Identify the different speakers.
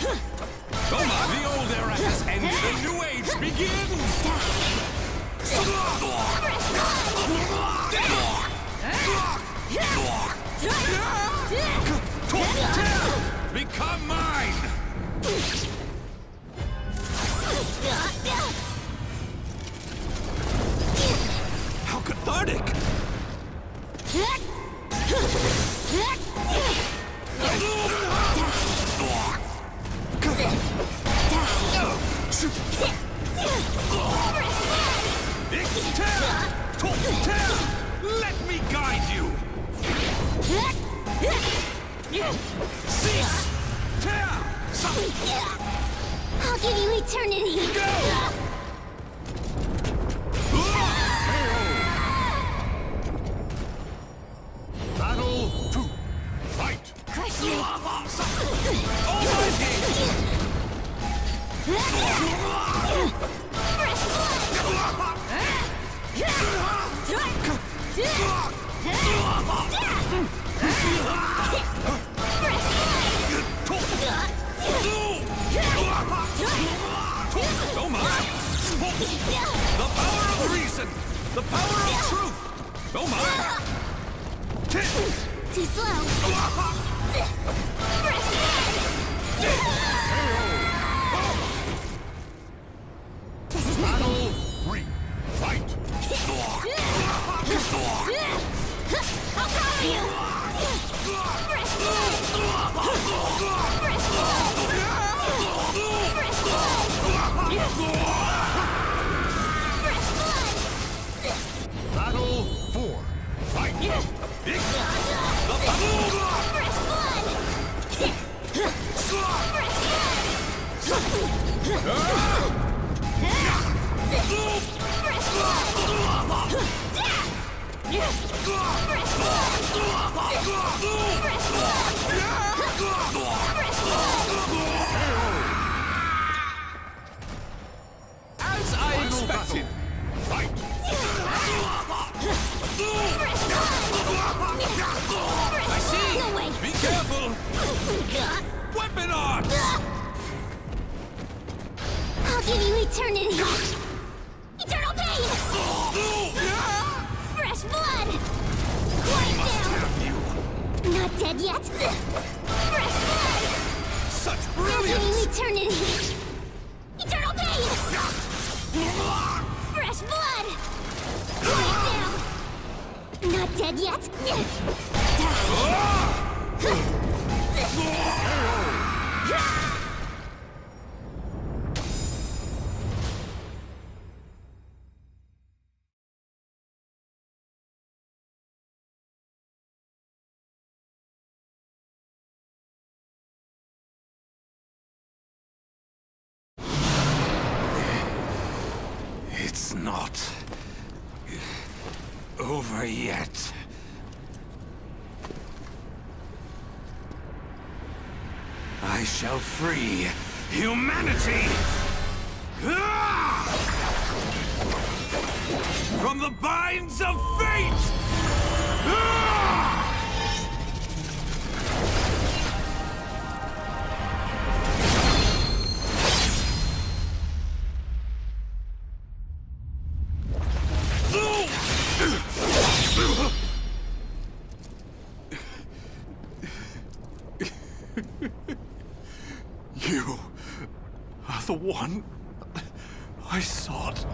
Speaker 1: The old era has ended, a new age begins! Become mine! How cathartic! Let me guide you! Cease! Tear!
Speaker 2: I'll give you eternity.
Speaker 1: Go! Battle two. Fight!
Speaker 2: Crush you.
Speaker 1: The power of reason! The power of truth! Go my!
Speaker 2: Too slow! Fresh blood!
Speaker 1: As I expected! Fight!
Speaker 2: eternity. Eternal pain. Fresh blood. Quiet down. Not dead yet. Fresh blood.
Speaker 1: Such
Speaker 2: I'll
Speaker 1: brilliance!
Speaker 2: eternity. Eternal pain. Fresh blood. Quiet down. Not dead yet. Ah!
Speaker 1: It's not over yet. I shall free humanity from the binds of fate. You are the one I sought.